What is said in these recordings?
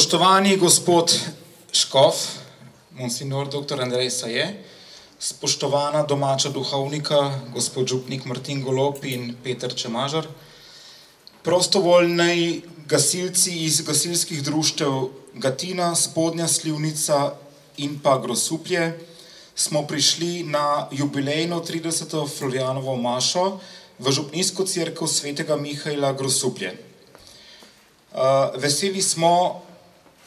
Spoštovani gospod Škof, monsignor dr. Andrej Saje, spoštovana domača duhovnika, gospod župnik Martin Golop in Peter Čemažar, prostovoljni gasilci iz gasilskih društev Gatina, Spodnja Slivnica in pa Grosuplje, smo prišli na jubilejno 30. Florijanovo mašo v župnijsko crkvo svetega Mihajla Grosuplje. veseli smo,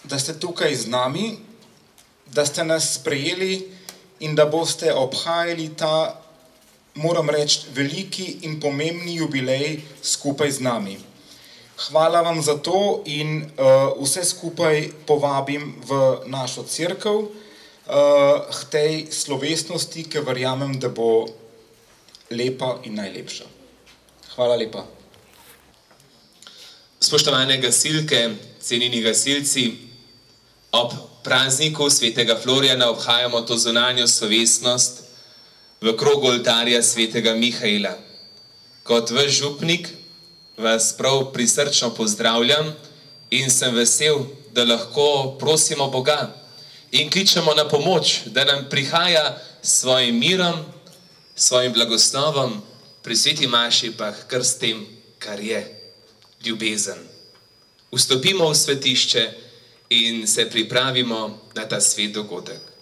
da ste tukaj z nami, da ste nas sprejeli in da boste obhajali ta, moram reči, veliki in pomembni jubilej skupaj z nami. Hvala vam za to in vse skupaj povabim v našo cerkev k tej slovesnosti, ki verjamem, da bo lepa in najlepša. Hvala lepa. Spoštovane gasilke, cenjeni gasilci, ob prazniku svetega Florijana obhajamo to zunanjo slovesnost v krogu oltarja svetega Mihaela. Kot vaš župnik vas prav prisrčno pozdravljam in sem vesel, da lahko prosimo Boga in kličemo na pomoč, da nam prihaja s svojim mirom, svojim blagoslovom, pri sveti maši pa kar s tem, kar je, ljubezen. Vstopimo v svetišče in se pripravimo na ta sveti dogodek.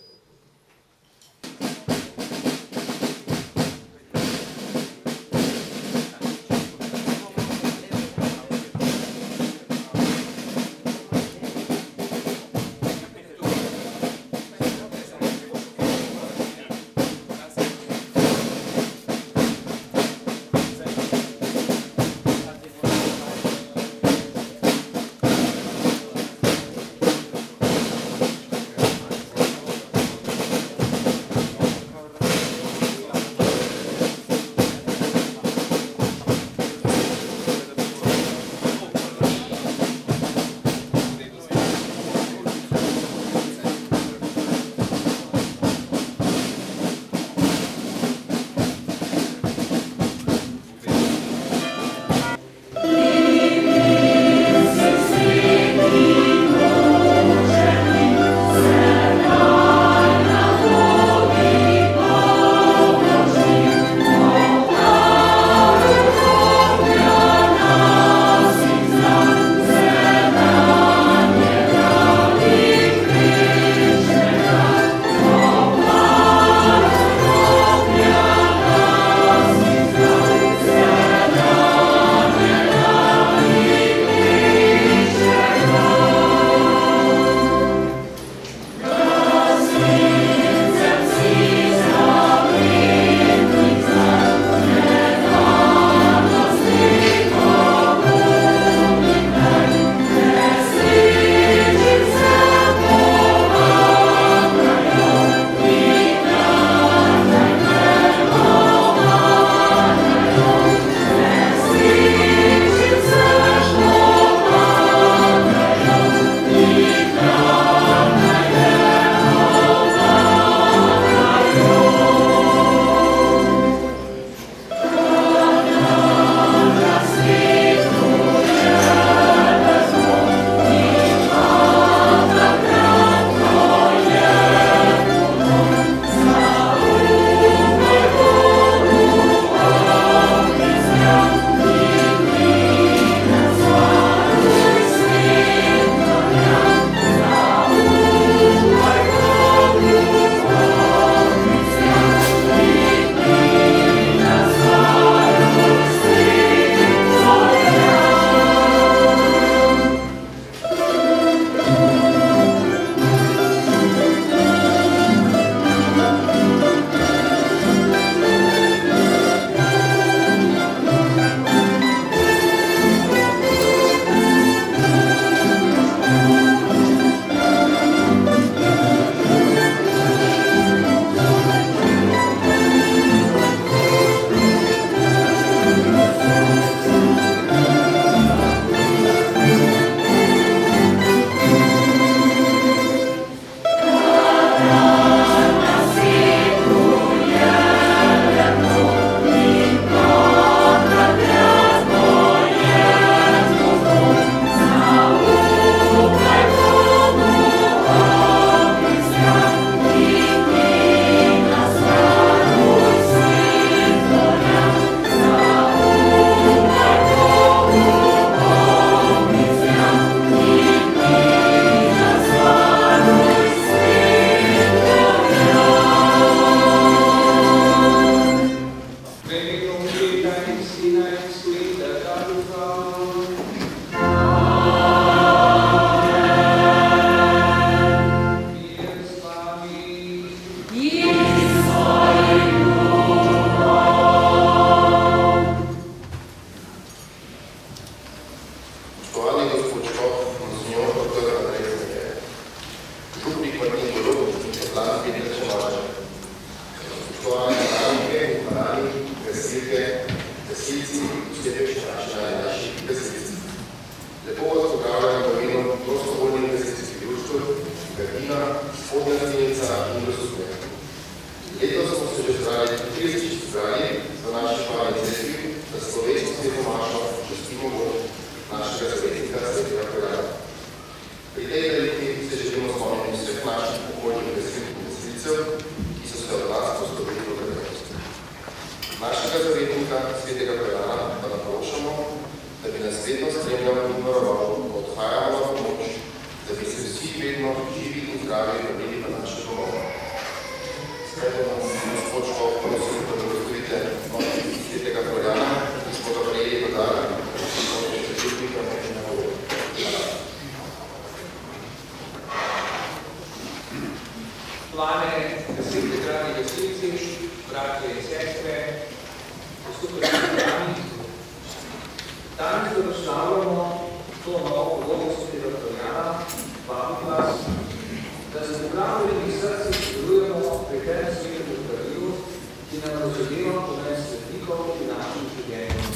nerazumljivo pomen svetnikov v našem življenju.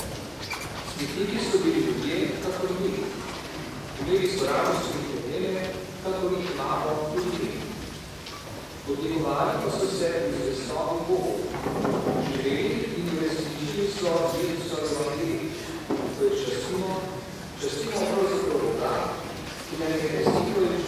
Svetniki so bili ljudje, kakor mi. Imeli so radost in probleme, kakor jih imamo tudi. Podjegovali pa so se v zvestovi Bogu. Živeli in uresničili so Jezusa Evangelij. To je častimo, častimo pravzaprav Boga, ki nam je resnico in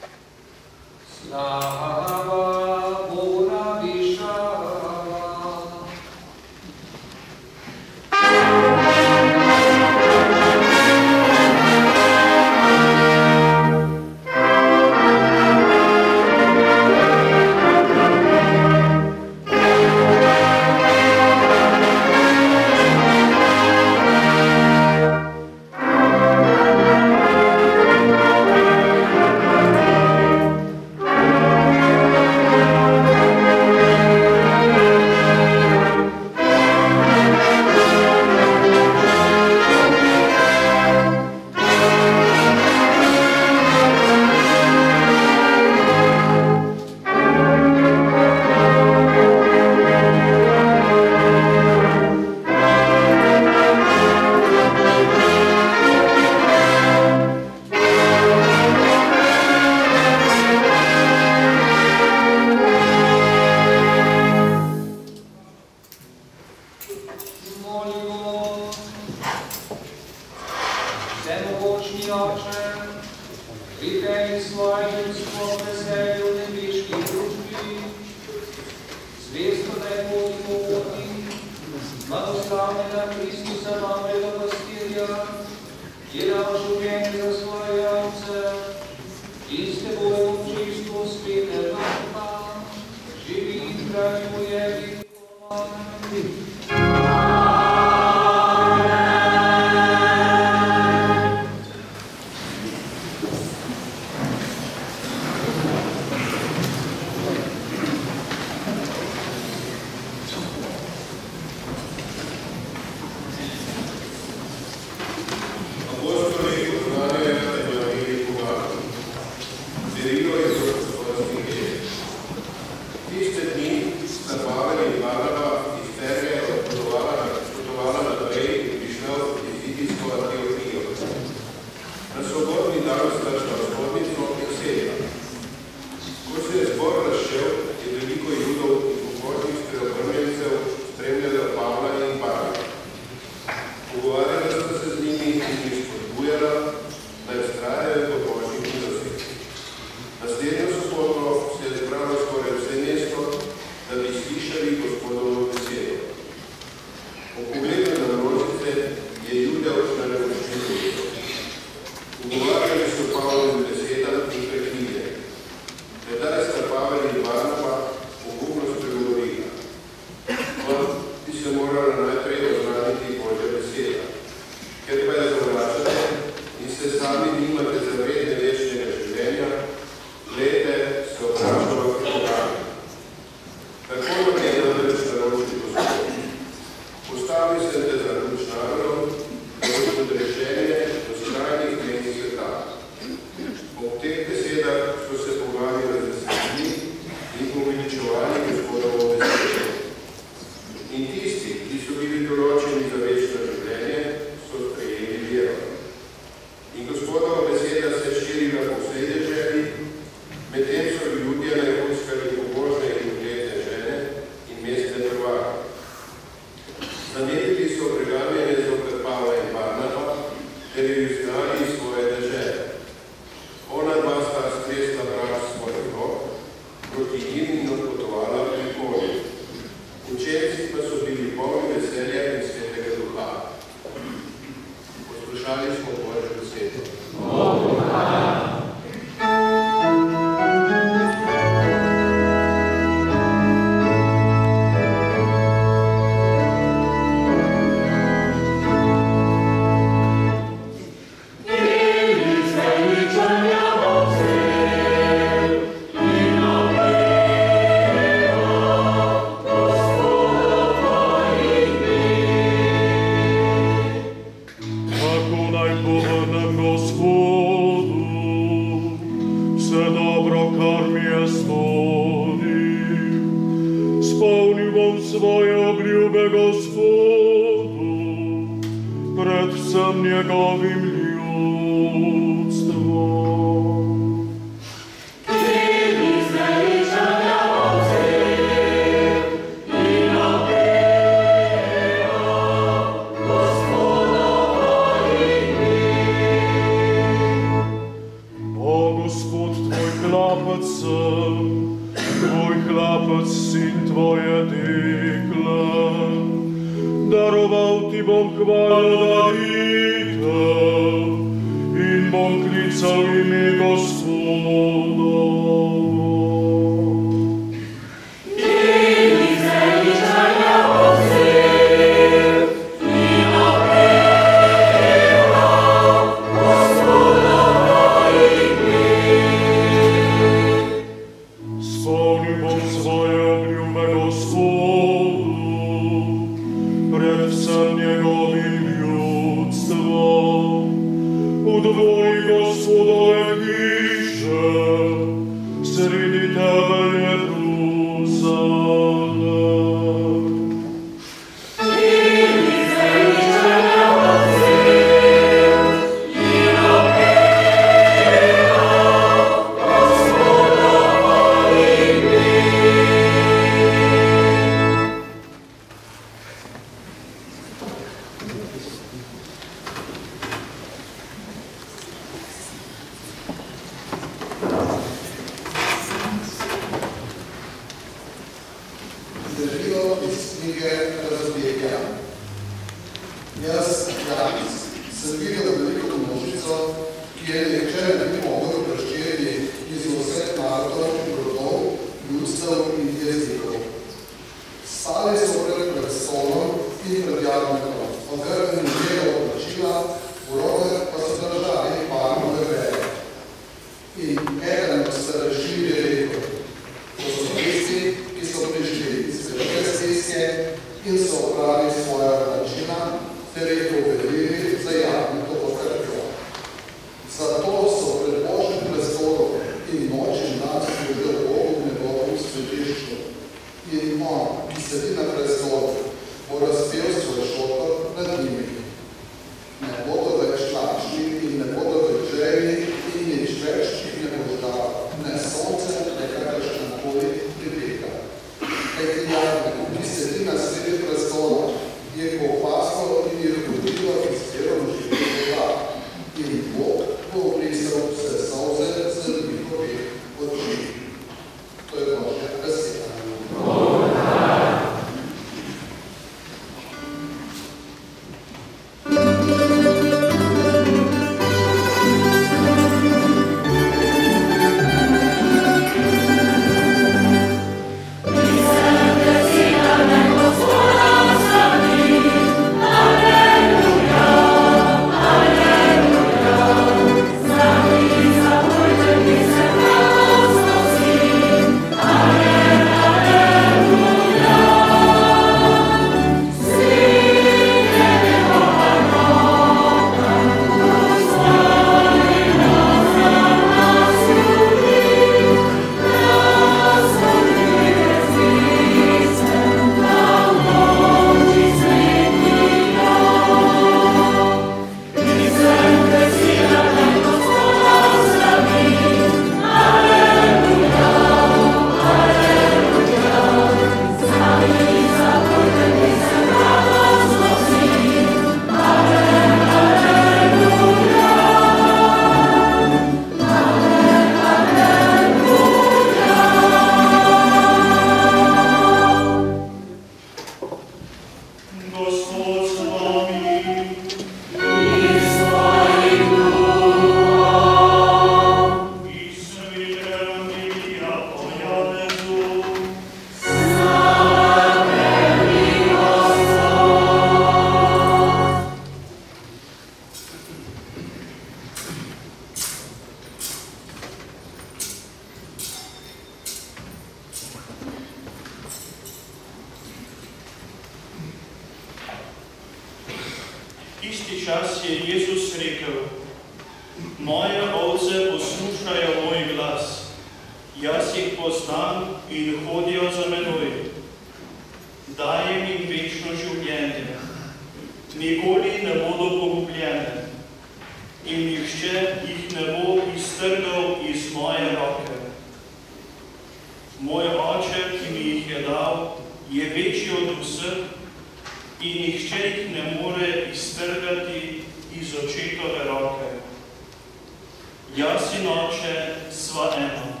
noće svajemo.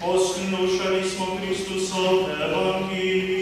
Poslušali smo Hristusov evangelij,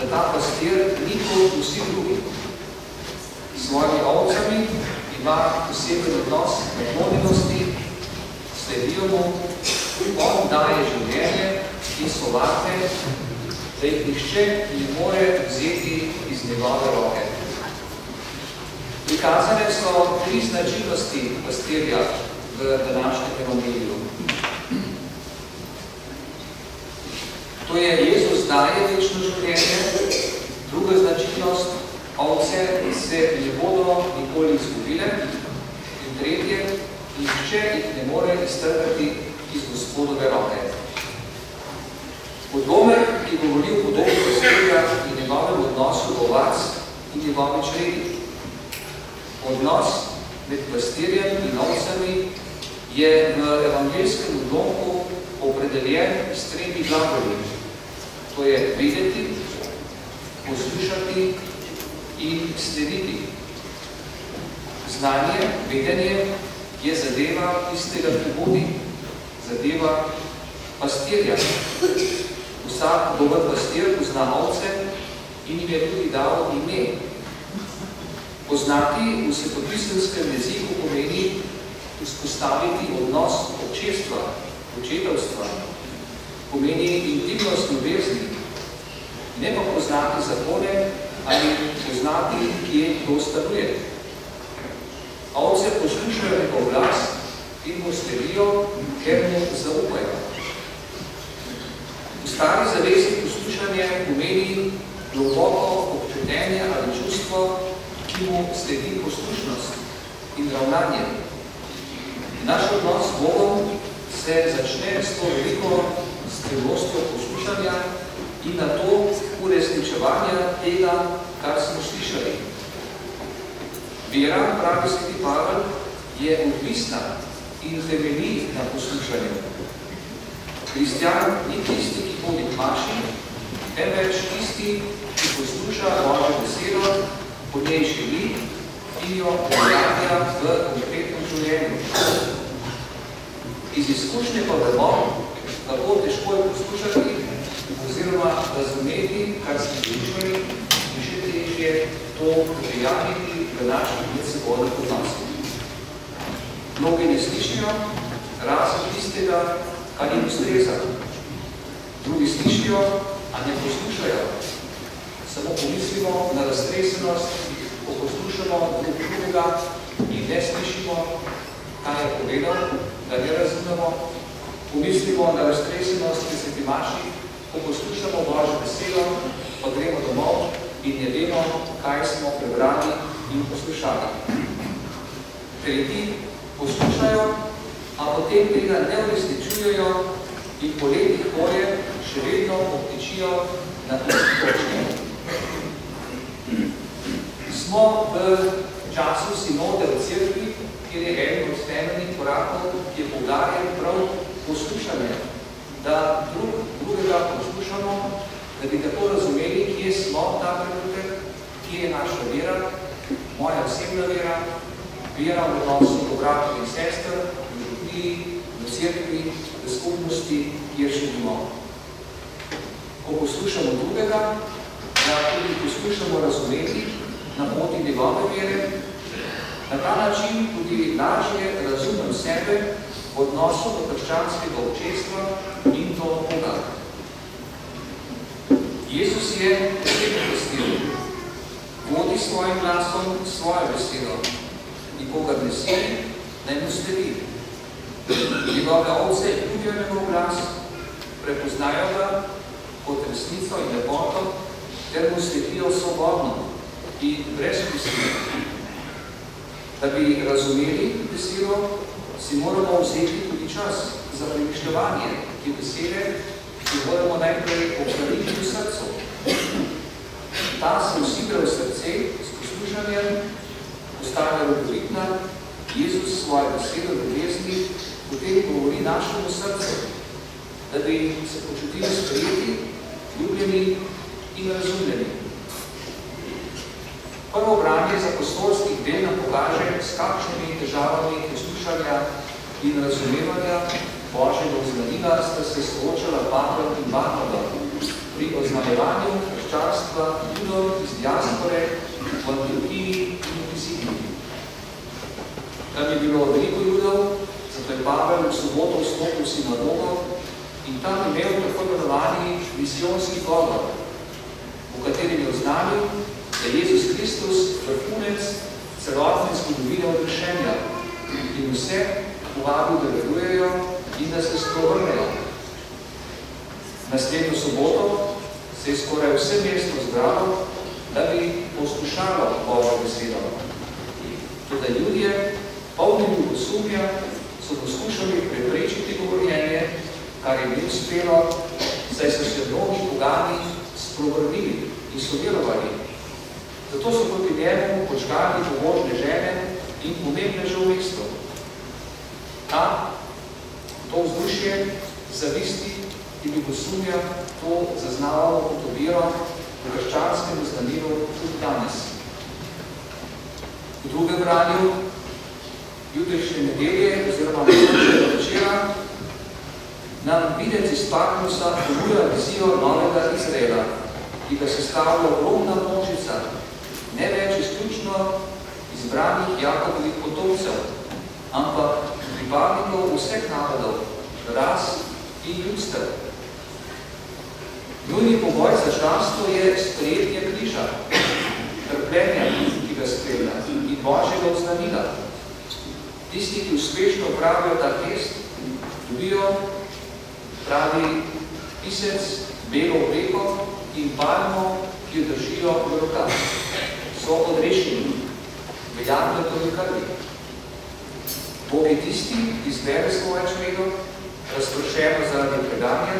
da ta pastir ni kot vsi drugi. S svojimi ovcami ima poseben odnos naklonjenosti, sledijo mu, on daje življenje in solate, da jih nihče ne more vzeti iz njegove roke. Prikazane so tri značilnosti pastirja v današnjem evangeliju. To je Jezus daje večno življenje, druga značilnost, ovce se ne bodo nikoli izgubile in tretje, nihče jih ne more iztrgati iz gospodove roke. Podomer, ki govori o podobi pastirja in njegovem odnosu do vas in njegovi čredi. Odnos med pastirjem in ovcami je v evangelskem odlomku opredeljen s tremi glagoli. To je videti, poslušati in slediti. Znanje, vedenje je zadeva tistega, ki bodi, zadeva pastirja. Vsak dober pastir pozna ovce in jim je tudi dal ime. Poznati v svetopisenskem jeziku pomeni vzpostaviti odnos občestva, očetovstva, pomeni intimnost ljubezni, ne pa poznati zakone ali poznati, kje to stanuje. Ovce poslušajo njegov glas in mu sledijo, ker mu zaupajo. V stari zavesti poslušanje pomeni globoko občutenje ali čustvo, ki mu sledi poslušnost in ravnanje. Naš odnos s Bogom se začne s to veliko strelostjo poslušanja in na to uresničevanja tega, kar smo slišali. Vera, pravi sveti Pavel, je odvisna in temelji na poslušanju. Kristjan ni tisti, ki hodi k maši, temveč tisti, ki posluša Božjo besedo, po njej živi in jo uveljavlja v konkretnem življenju. Iz izkušnje pa vemo, kako težko je poslušati oziroma razumeti, kar smo slišali, in še težje to prijaviti v naših medsebojnih odnosih. Mnogi ne slišijo, razen tistega, kar jim ustreza. Drugi slišijo, a ne poslušajo. Samo pomislimo na raztresenost, ko poslušamo drug drugega in ne slišimo, kaj je povedal, da ne razumemo. Pomislimo na raztresenost, ki se ti maši, ko poslušamo Božjo besedo, pa gremo domov in ne vemo, kaj smo prebrali in poslušali. Tretji poslušajo, a potem tega ne uresničujejo in po letih hoje še vedno obtičijo na isti točki. Smo v času sinode v cerkvi, kjer je eden od temeljnih korakov, ki je poudarjen prav poslušanje, da drug, drugega poslušamo, da bi tako razumeli, kje smo ta trenutek, kje je naša vera, moja osebna vera, vera v odnosu do bratov in sester, v župniji, v cerkvi, v skupnosti, kjer živimo. Ko poslušamo drugega, da tudi poslušamo razumeti na poti njegove vere, na ta način tudi lažje razumem sebe v odnosu do krščanskega občestva in do Boga. Jezus je posebno vestil, vodi svojim glasom svojo besedo, nikogar ne sili, ne mu sledi. Njegove ovce ljubijo njegov glas, prepoznajo ga kot resnico in lepoto, ter mu sledijo svobodno in brez prisile. Da bi razumeli besedo, si moramo vzeti tudi čas za premišljevanje te besede, ki moramo najprej obdariti v srcu. Ta se usigra v srce s poslušanjem, postane rodovitna, Jezus svoje besedo v ljubezni potem govori našemu srcu, da bi se počutili sprejeti, ljubljeni in razumljeni. Prvo branje apostolskih del nam pokaže, s kakšnimi težavami poslušanja in razumevanja Božjega oznanila sta se soočala Pavel in Barnaba pri oznamevanju krščanstva judov iz diaspore v Antiochiji in v Pisidiji. Tam je bilo veliko judov, zato je Pavel v soboto vstopil v sinagogo in tam imel tako imenovani misijonski govor, v katerem je oznanil, da je Jezus Kristus vrhunec celotne zgodovine odrešenja in vse povabil, da verujejo in da se sprovrnejo. Naslednjo soboto se je skoraj vse mesto zbralo, da bi poslušalo Božjo besedo. Tudi ljudje, polni ljubosumja, so poskušali preprečiti govorjenje, kar je bil uspelo, saj so se mnogi pogani sprovrnili in so verovali. Zato so proti njemu počkali pobožne žene in pomembneže v mesto. Ta, to vzdušje, zavisti in ljubosumja, to zaznavamo kot oviro v krščanskem znanilu tudi danes. V drugem branju jutrišnje nedelje oziroma nedelje večera nam videc iz ponuja vizijo novega Izraela, ki ga sestavlja ogromna množica, ne več izključno izbranih Jakobovih potomcev, ampak pripadnikov vseh narodov, ras in ljudstev. Nujni pogoj za članstvo je sprejetje križa, trpljenja, ki ga spremlja, in Božjega oznanila. Tisti, ki uspešno upravijo ta test, dobijo, pravi pisec, belo obleko in palmo, ki jo držijo v rokah. So odrešeni, veljavne tudi krvi. Bog je tisti, ki zbere svoje čredo, razprošeno zaradi predanja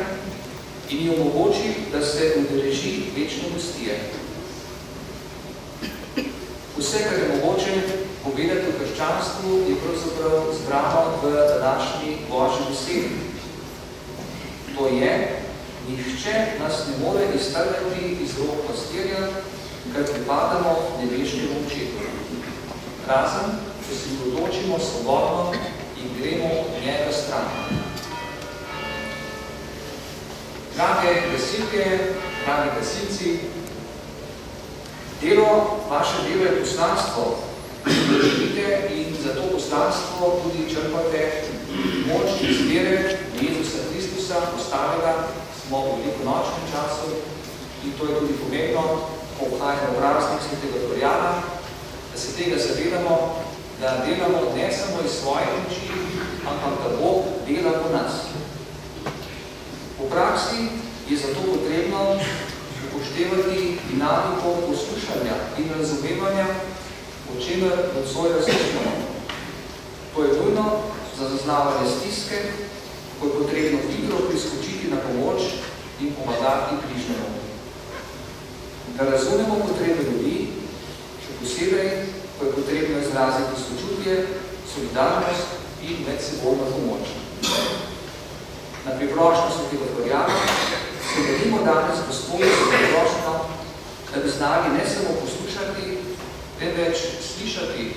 in ji omogoči, da se udeleži večno gostije. Vse, kar je mogoče povedati v krščanstvu, je pravzaprav zbrano v današnji Božji besedi. To je, nihče nas ne more iztrgati iz rok pastirja, ker pripadamo nebeškemu očetu. Razen, če se odločimo svobodno in gremo od njega stran. Drage gasilke, dragi gasilci, delo, vaše delo je poslanstvo, ki želite in za to poslanstvo tudi črpate moč izbire Jezusa Kristusa, ostalega smo v veliko nočnem času in to je tudi pomembno, vhajamo v praznik svetega Floriana, da se tega zavedamo, da delamo ne samo iz svoje moči, ampak da Bog dela po nas. V praksi je zato potrebno upoštevati dinamiko poslušanja in razumevanja, o čemer nocoj različamo. To je nujno za zaznavanje stiske, ko je potrebno hitro priskočiti na pomoč in pomagati bližnjemu. Da razumemo potrebe ljudi, še posebej, ko je potrebno izraziti sočutje, solidarnost in medsebojno pomoč. Na priprošnjo svetega Floriana se modimo danes gospodu za priprošnjo, da bi znali ne samo poslušati, temveč slišati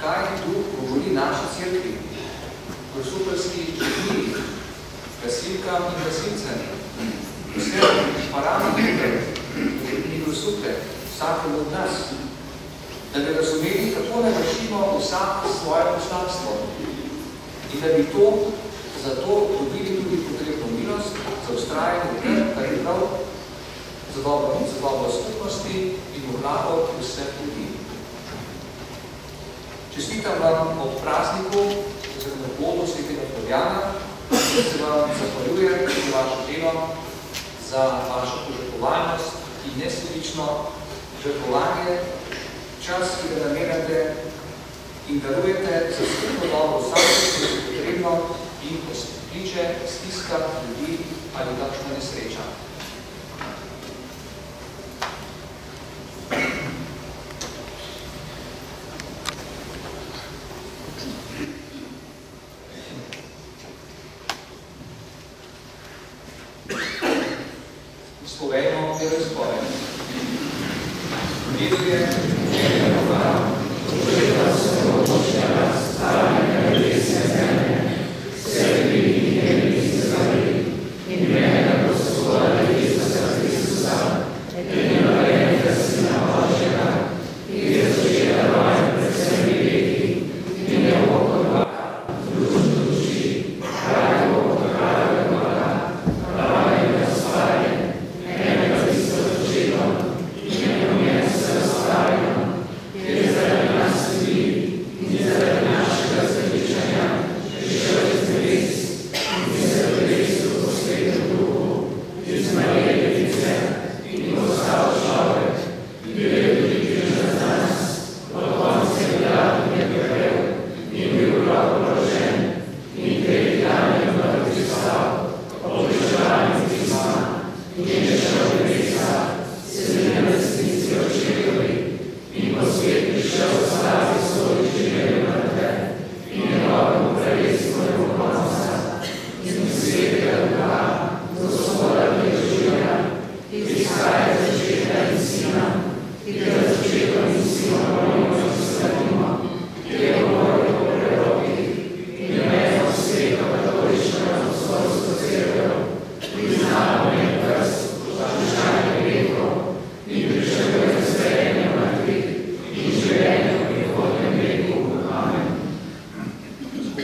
kaj duh govori naši crkvi, grosupeljski dni, gasilkam in gasilcem, vse parametre in grosupe, vsakemu od nas, da bi razumeli, kako ne vršimo vsak svoje poslanstvo in da bi to zato dobili tudi potrebno milost za ustrajanje v tem, kar je prav za dobro, za dobro skupnosti in v glavo vseh ljudi. Čestitam vam ob prazniku, za bodo svetega Floriana, da se vam zahvaljujem za vaše delo, za vašo požrtovalnost in neslično žrtvovanje, čas, ki ga namenjate in darujete za skupno dobro vsako, ki je potrebno in ko se kliče stiska ljudi ali kakšna nesreča.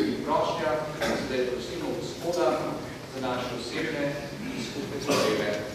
Skupni prošnja, zdaj prosimo gospoda za naše osebne in skupne potrebe.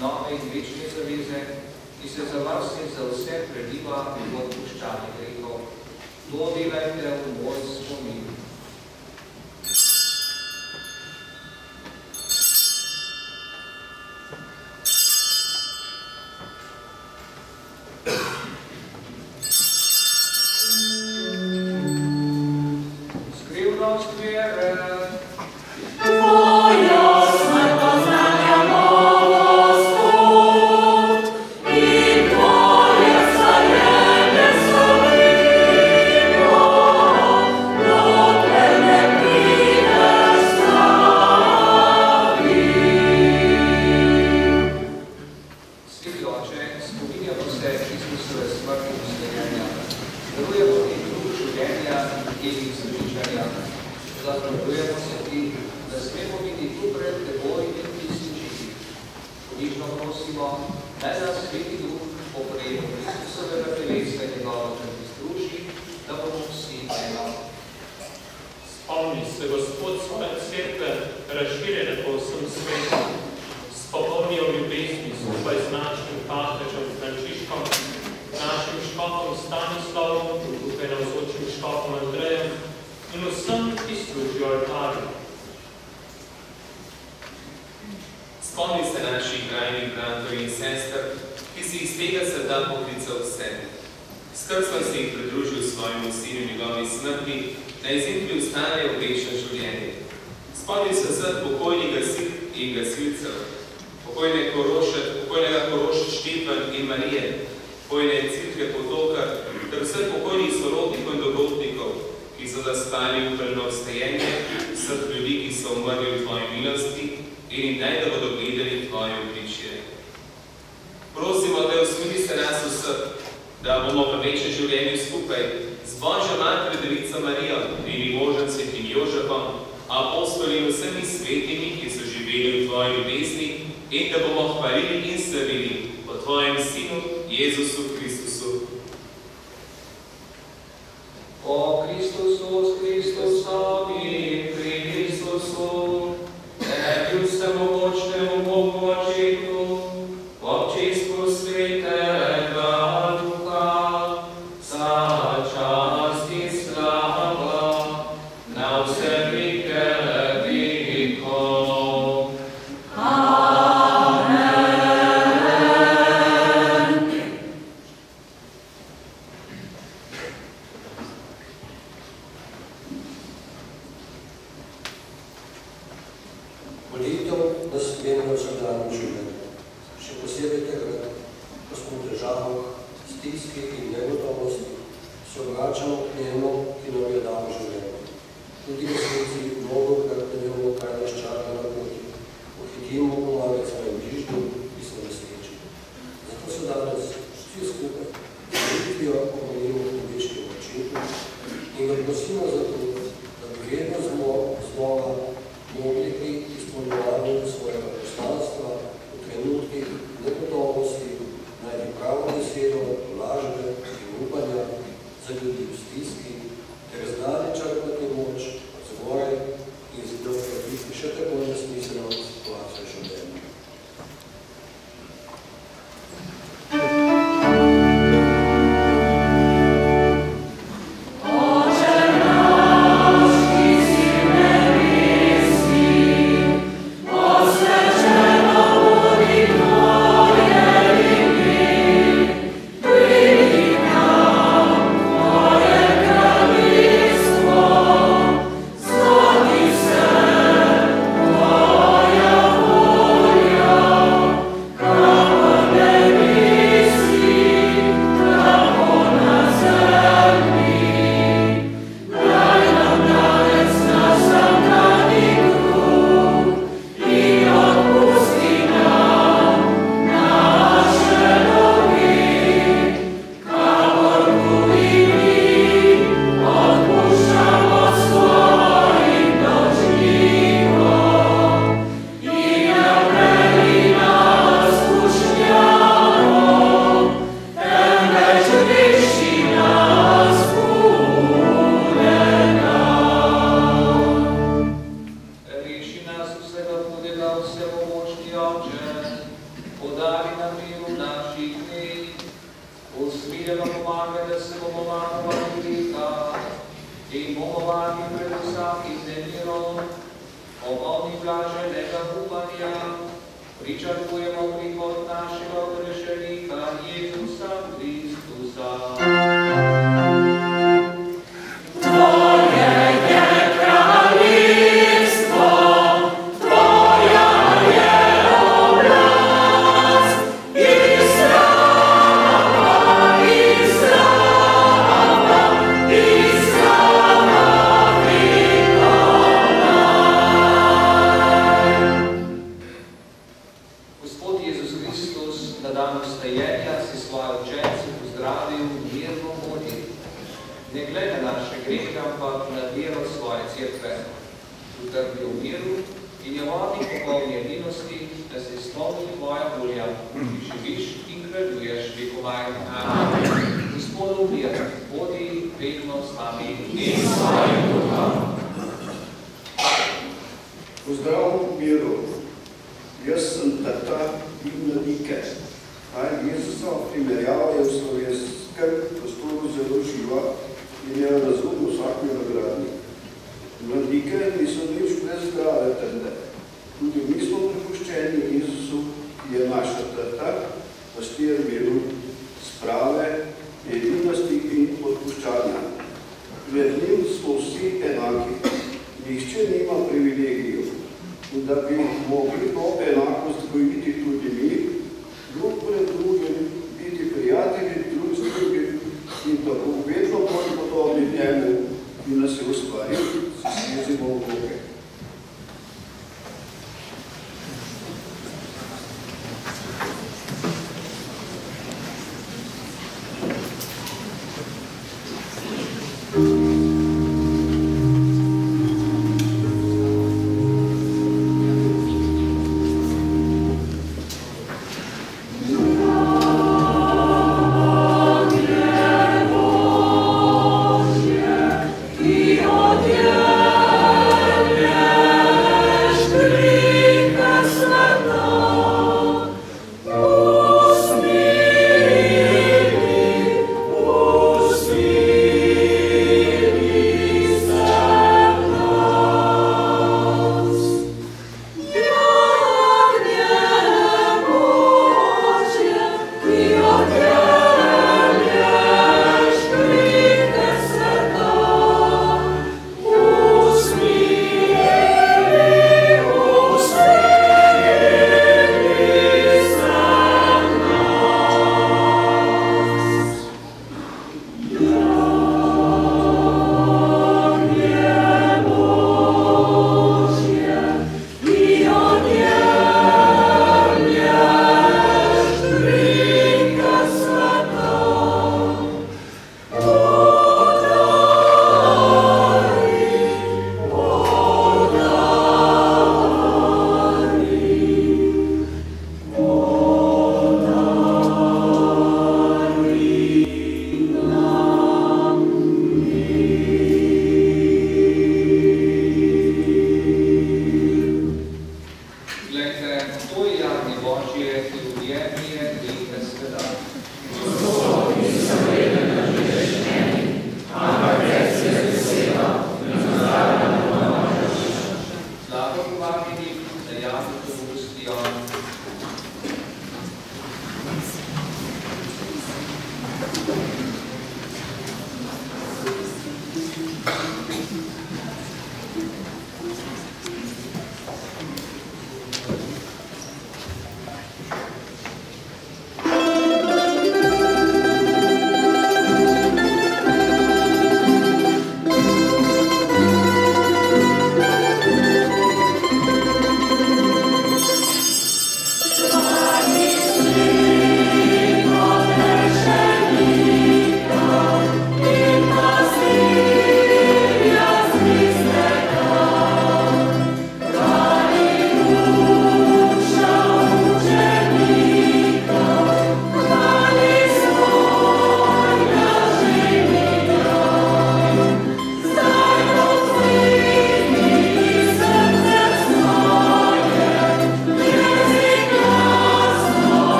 nove in večne zaveze, ki se za vas in za vse preliva v odpuščanje grehov. To delajte v moj spomin.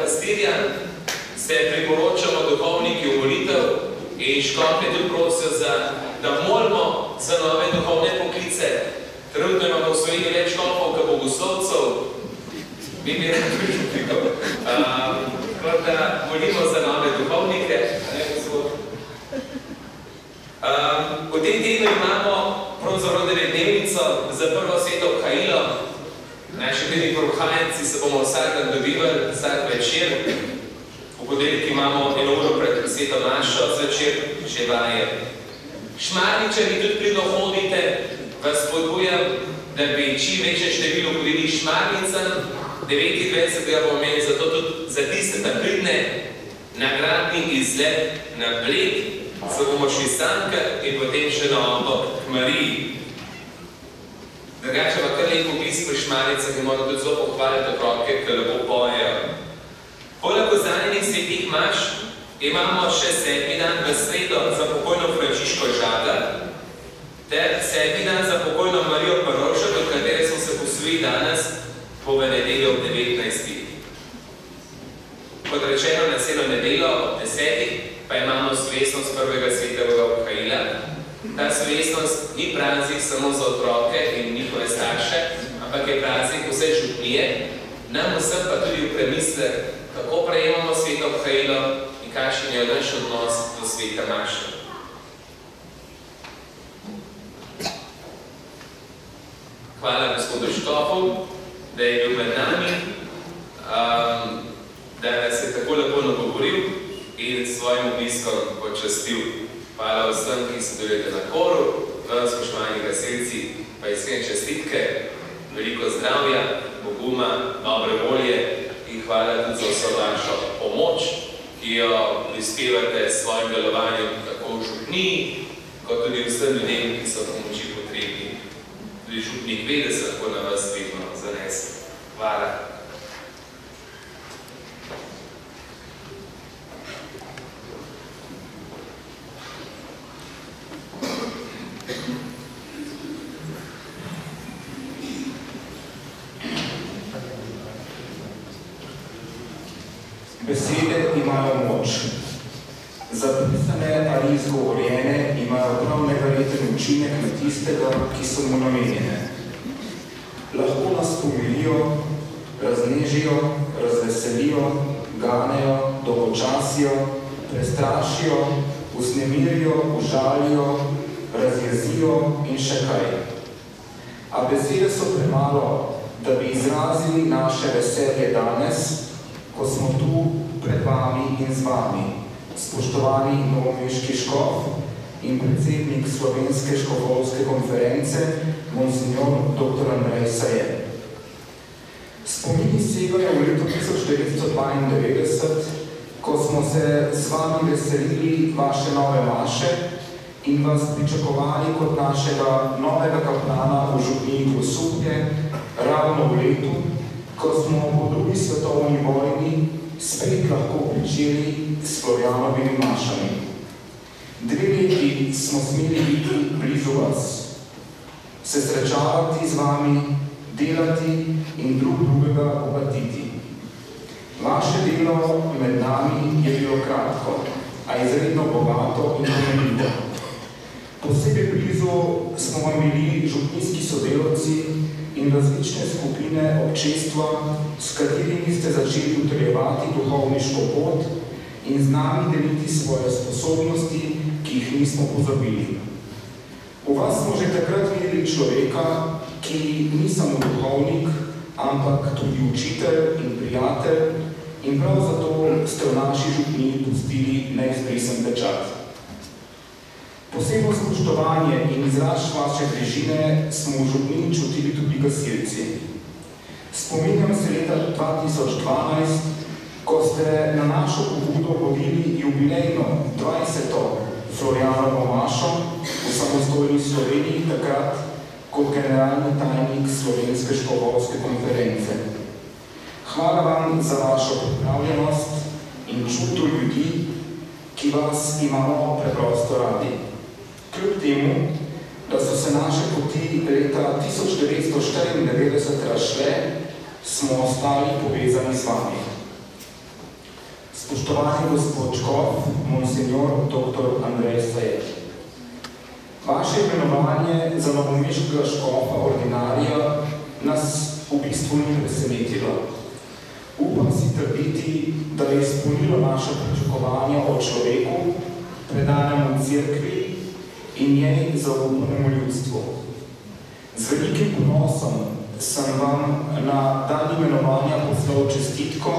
Pastirja se priporočamo duhovniki v molitev in škofje tudi prosijo, za, da molimo za nove duhovne poklice. Trenutno imamo v Sloveniji več škofov, kot bogoslovcev, mi bi radi Tako da molimo za nove duhovnike. Ne, um, v tem tednu imamo pravzaprav devetdnevnico za prvo sveto Hailo. Naši bili prohajenci se bomo vsak dan dobivali, vsak večer. V podelki imamo eno uro pred sveto našo, zvečer še vaje. Šmarničari tudi pridno hodite, vas spodbujam, da bi čim večje število hodili šmarnicam, 29. bomo imeli zato tudi za tiste tam pridne nagradni izlet na Bled, se bomo šli stankat in potem še na otok k Mariji. Drugače pa kar lep obisk pri šmaricah in moram tudi zelo pohvaliti otroke, ki lepo pojejo. Poleg ozanjenih svetih maš imamo še sedmi dan v sredo za pokojno Frančiško Žadar ter sedmi dan za pokojno Marijo Parošek, od katere smo se posvojili danes po v nedeljo ob 19. Kot rečeno, na sedem nedeljo ob 10. pa imamo slovesnost prvega svetega Obhajila. Ta slovesnost ni praznik samo za otroke in njihove starše, ampak je praznik vse župnije, nam vsem pa tudi v premislek, kako prejemamo sveto Obhajilo in kakšen je naš odnos do sveta naše. Hvala gospodu Štofu, da je bil med nami, um, da nas je tako lepo nagovoril in svojim obiskom počastil. Hvala vsem, ki sodelujete na koru, vam spoštovani gasilci, pa iskrene čestitke, veliko zdravja, poguma, dobre volje in hvala tudi za vso vašo pomoč, ki jo prispevate s svojim delovanjem tako v župniji, kot tudi vsem ljudem, ki so pomoči potrebni. Tudi župnik ve, da se lahko na vas vedno zanese. Hvala. Besede imajo moč. Zapisane ali izgovorjene imajo prav neverjeten učinek na tistega, ki so mu namenjene. Lahko nas pomirijo, raznežijo, razveselijo, ganejo, dolgočasijo, prestrašijo, usnemirijo, užalijo, razjezijo in še kaj. A besede so premalo, da bi izrazili naše veselje danes, ko smo tu pred vami in z vami, spoštovani novomeški škof in predsednik Slovenske škofovske konference, monsignor dr. Andrej Saje. Spomini segajo v letu 1992, ko smo se z vami veselili vaše nove maše in vas pričakovali kot našega novega kaplana v župniji Kosupje, ravno v letu, ko smo po drugi svetovni vojni spet lahko pričeli s Florianovimi mašami. Dve leti smo smeli biti blizu vas, se srečavati z vami, delati in drug drugega obatiti. Vaše delo med nami je bilo kratko, a izredno bogato in pomenljivo. Posebej blizu smo vam bili župnijski sodelovci in različne skupine občestva, s katerimi ste začeli utrjevati duhovniško pot in z nami deliti svoje sposobnosti, ki jih nismo pozabili. V vas smo že takrat videli človeka, ki ni samo duhovnik, ampak tudi učitelj in prijatelj in prav zato ste v naši župniji pustili neizbrisen pečat. Posebno spoštovanje in izraž vaše bližine smo v župniji čutili tudi gasilci. Spominjam se leta 2012, ko ste na našo pobudo vodili jubilejno 20. Florianovo mašo v samostojni Sloveniji takrat kot generalni tajnik Slovenske školovske konference. Hvala vam za vašo pripravljenost in čuto ljudi, ki vas imamo preprosto radi. Kljub temu, da so se naše poti leta 1994 razšle, smo ostali povezani z vami. Spoštovani gospod Škof, monsignor dr. Andrej Sajet. Vaše imenovanje za novomeškega škofa ordinarija nas v bistvu ni presenetilo. Upam si trditi, da je izpolnilo naše pričakovanja o človeku, predanemu cerkvi in njej zaupnemu ljudstvu. Z velikim ponosom sem vam na dan imenovanja poslal čestitko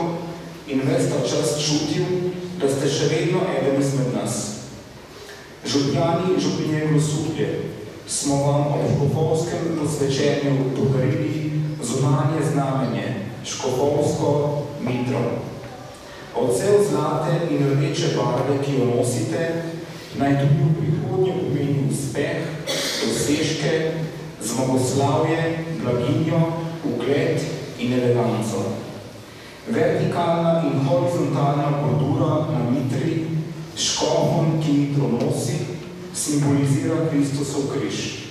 in ves ta čas čutil, da ste še vedno eden izmed nas. Župljani župnije Grosuplje smo vam ob škofovskem posvečenju podarili zunanje znamenje, škofovsko mitro. Odsev zlate in rdeče barve, ki jo nosite, naj tudi v prihodnje pomeni uspeh, dosežke, zmagoslavje, blaginjo, ugled in eleganco. Vertikalna in horizontalna bordura na mitri, škofom, ki mitro nosi, simbolizira Kristusov križ.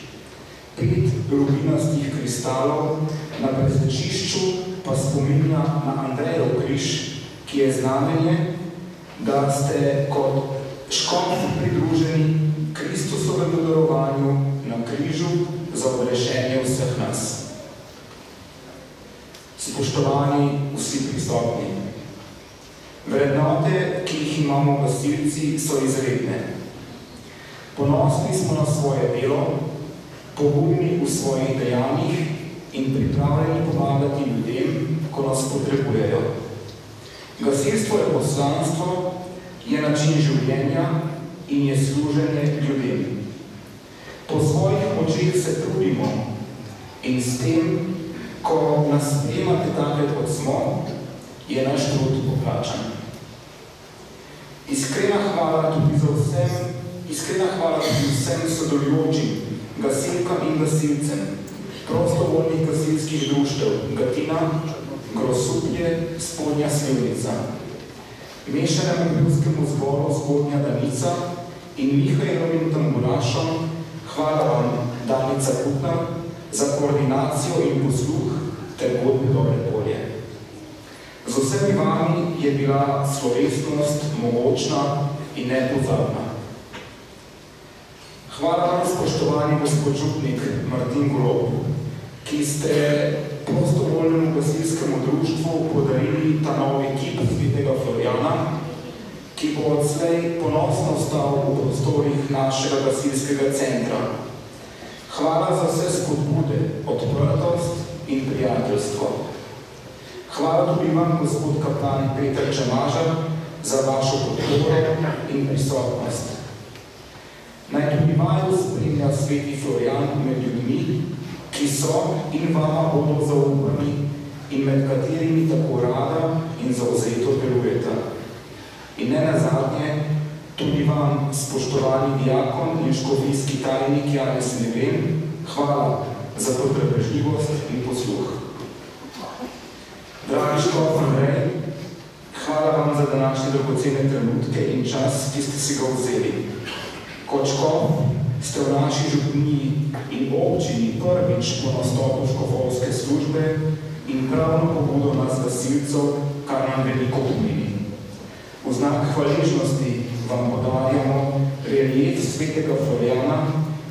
Pet rubinastih kristalov na presečišču pa spominja na Andrejev križ, ki je znamenje, da ste kot škof pridruženi Kristusovemu darovanju na križu za odrešenje vseh nas. Spoštovani vsi prisotni, vrednote, ki jih imamo gasilci, so izredne. Ponosni smo na svoje delo, pogumni v svojih dejanjih in pripravljeni pomagati ljudem, ko nas potrebujejo. Gasilstvo je poslanstvo, je način življenja in je služenje ljudem. Po svojih močeh se trudimo in s tem, ko nas sprejemate take, kot smo, je naš trud poplačan. Iskrena hvala tudi za vsem, iskrena hvala tudi vsem sodelujočim, gasilkam in gasilcem, prostovoljnih gasilskih društev, Gatina, Grosuplje, Spodnja Slivnica, mešanemu ljudskemu zboru Spodnja Danica in Mihajlovim tamburašom, hvala vam, Danica Kutnar, za koordinacijo in posluh ter godne dobre polje. Z vsemi vami je bila slovesnost mogočna in nepozabna. Hvala vam, spoštovani gospod župnik Martin Golob, ki ste prostovoljnemu gasilskemu društvu podarili ta novi kip Svetega Floriana, ki bo odslej ponosno stal v prostorih našega gasilskega centra. Hvala za vse spodbude, odprtost in prijateljstvo. Hvala tudi vam, gospod kaplan Peter Čemaža, za vašo podporo in prisotnost. Naj tudi vaju spremlja sveti Florian med ljudmi, ki so in vama bodo zaupani in med katerimi tako rada in zauzeto delujeta. In ne nazadnje, tudi vam, spoštovani dijakon in škofijski tajnik Janez Neven, hvala za potrpežljivost in posluh. Dragi škof Andrej, hvala vam za današnje dragocene trenutke in čas, ki ste si ga vzeli. Kot škof ste v naši župniji in občini prvič po nastopu škofovske službe in pravno pobudo nas gasilcev, kar nam veliko pomeni znak hvaležnosti vam podarjamo relief svetega Floriana,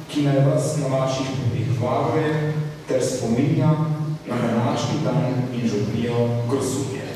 ki naj vas na vaših poteh varuje ter spominja na današnji dan in župljijo grosuje.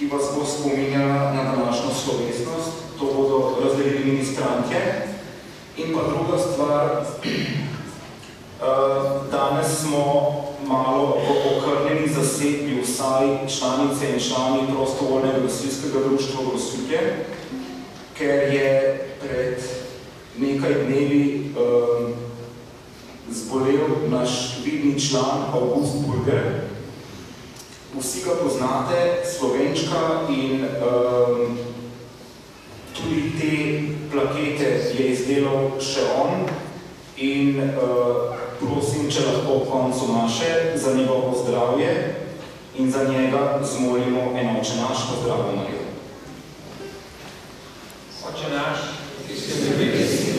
ki vas bo spominjala na današnjo slovesnost, to bodo razdelili ministrantje. In pa druga stvar, eh, danes smo malo v okrnjeni zasedbi vsaj članice in člani prostovoljnega gasilskega društva Grosuplje, ker je pred nekaj dnevi um, zbolel naš vidni član August Burger, vsi ga poznate, slovenčka in um, tudi te plakete je izdelal še on in uh, prosim, če lahko ob koncu naše za njegovo zdravje in za njega zmolimo enoče naš, pozdravljamo Marijo. Oče naš, ki si v nebesih,